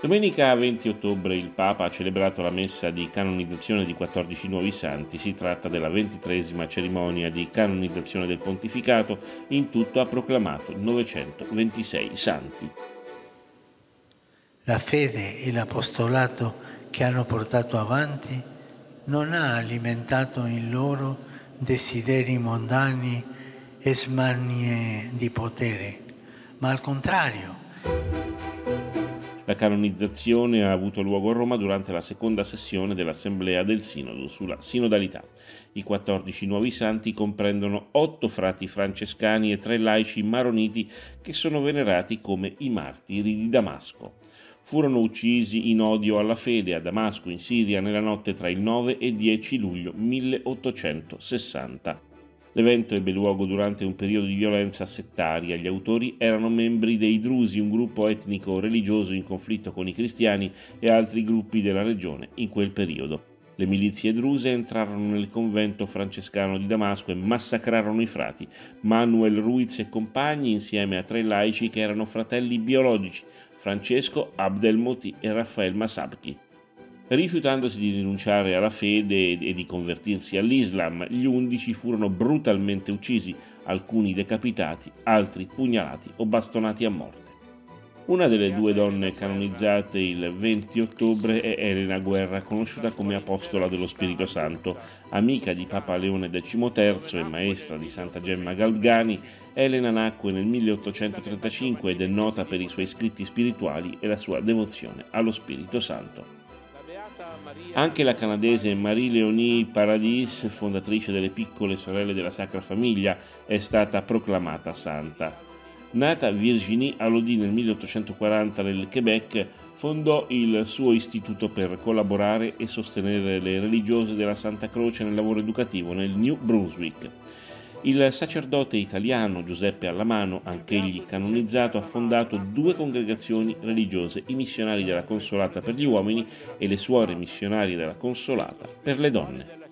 Domenica 20 ottobre il Papa ha celebrato la messa di canonizzazione di 14 nuovi santi. Si tratta della ventitresima cerimonia di canonizzazione del pontificato. In tutto ha proclamato 926 santi. La fede e l'apostolato che hanno portato avanti non ha alimentato in loro desideri mondani e smanie di potere, ma al contrario la canonizzazione ha avuto luogo a Roma durante la seconda sessione dell'Assemblea del Sinodo sulla sinodalità. I 14 nuovi santi comprendono otto frati francescani e tre laici maroniti che sono venerati come i martiri di Damasco. Furono uccisi in odio alla fede a Damasco in Siria nella notte tra il 9 e il 10 luglio 1860. L'evento ebbe luogo durante un periodo di violenza settaria. Gli autori erano membri dei Drusi, un gruppo etnico-religioso in conflitto con i cristiani e altri gruppi della regione in quel periodo. Le milizie druse entrarono nel convento francescano di Damasco e massacrarono i frati. Manuel Ruiz e compagni, insieme a tre laici che erano fratelli biologici, Francesco Abdelmoti e Raffael Masabchi. Rifiutandosi di rinunciare alla fede e di convertirsi all'Islam, gli undici furono brutalmente uccisi, alcuni decapitati, altri pugnalati o bastonati a morte. Una delle due donne canonizzate il 20 ottobre è Elena Guerra, conosciuta come Apostola dello Spirito Santo. Amica di Papa Leone XIII e maestra di Santa Gemma Galgani, Elena nacque nel 1835 ed è nota per i suoi scritti spirituali e la sua devozione allo Spirito Santo. Anche la canadese Marie-Léonie Paradis, fondatrice delle piccole sorelle della Sacra Famiglia, è stata proclamata santa. Nata Virginie Alodi nel 1840 nel Quebec, fondò il suo istituto per collaborare e sostenere le religiose della Santa Croce nel lavoro educativo nel New Brunswick. Il sacerdote italiano Giuseppe Allamano, anch'egli canonizzato, ha fondato due congregazioni religiose, i missionari della Consolata per gli uomini e le suore missionarie della Consolata per le donne.